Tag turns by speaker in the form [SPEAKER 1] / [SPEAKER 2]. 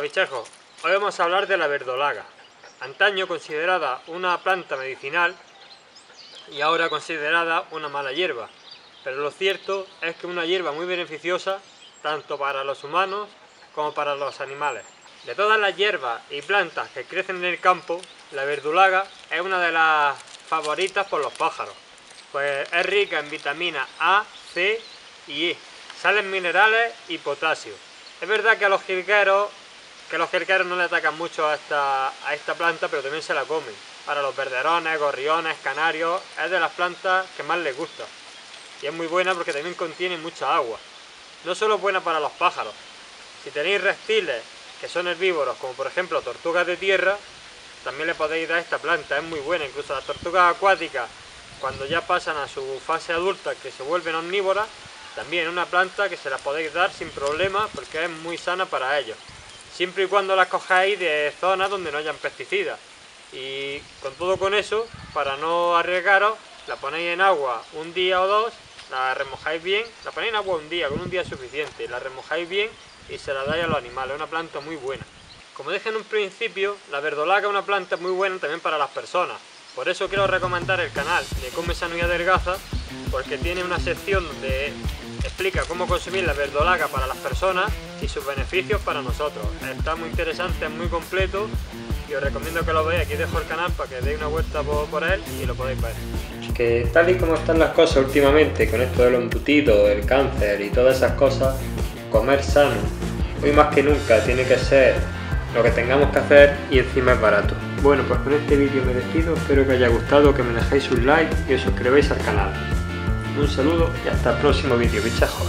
[SPEAKER 1] bichejos, hoy vamos a hablar de la verdolaga, antaño considerada una planta medicinal y ahora considerada una mala hierba, pero lo cierto es que una hierba muy beneficiosa tanto para los humanos como para los animales. De todas las hierbas y plantas que crecen en el campo, la verdolaga es una de las favoritas por los pájaros, pues es rica en vitamina A, C y E, sales minerales y potasio. Es verdad que a los jilgueros, que los jilgueros no le atacan mucho a esta, a esta planta, pero también se la comen. Para los verderones, gorriones, canarios, es de las plantas que más les gusta. Y es muy buena porque también contiene mucha agua. No solo es buena para los pájaros. Si tenéis reptiles que son herbívoros, como por ejemplo tortugas de tierra, también le podéis dar esta planta, es muy buena. Incluso las tortugas acuáticas, cuando ya pasan a su fase adulta, que se vuelven omnívoras, también una planta que se la podéis dar sin problema porque es muy sana para ellos. Siempre y cuando las cojáis de zonas donde no hayan pesticidas. Y con todo con eso, para no arriesgaros, la ponéis en agua un día o dos, la remojáis bien, la ponéis en agua un día, con un día suficiente, la remojáis bien y se la dais a los animales, es una planta muy buena. Como dije en un principio, la verdolaga es una planta muy buena también para las personas. Por eso quiero recomendar el canal de Come Sano y Adelgaza, porque tiene una sección donde explica cómo consumir la verdolaga para las personas y sus beneficios para nosotros. Está muy interesante, es muy completo y os recomiendo que lo veáis. Aquí dejo el canal para que deis una vuelta por, él y lo podéis ver. Que tal y como están las cosas últimamente con esto de los embutidos, el cáncer y todas esas cosas, comer sano, hoy más que nunca tiene que ser lo que tengamos que hacer y encima es barato. Bueno, pues con este vídeo me despido, espero que haya gustado, que me dejéis un like y os suscribáis al canal. Un saludo y hasta el próximo vídeo, bichajos.